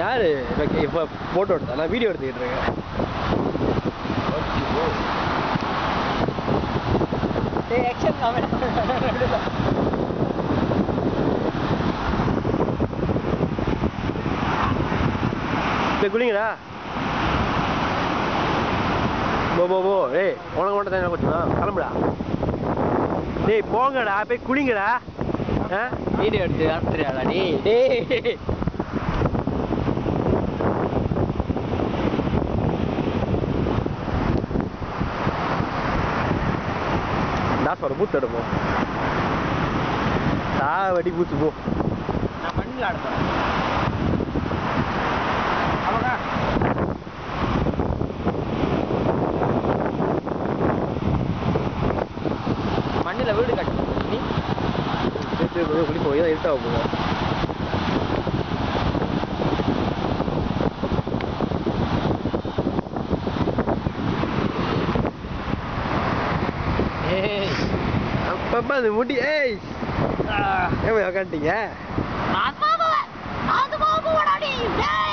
யாரு இப்போ ஃபோட்டோ எடுத்தா நான் வீடியோ எடுத்துக்கிட்டு இருக்கேன். இப்போ குளிங்கடா. போ போ போ. ஏய் உனக்கு மட்டும் தான் கொஞ்சம் கிளம்புடா. டேய் போங்கடா போய் குளிங்கடா. வீடியோ எடுத்து அனுப்பிச்சிருக்காடா நீ? டேய். தாஸ் ஒரு பூத்து எடுப்போம். தா வடி பூத்து போ. நான் மண்ணில் ஆமாக்கா மண்ணில் வீடு கட்டணும் நீ குளி போய் தான் இருட்டாக போகும் ஏய் அப்பப்பா அது முடி ஏய் ஏன் உக்காந்துட்டீங்க நான் பாபுவன் நான் நீ. டேய்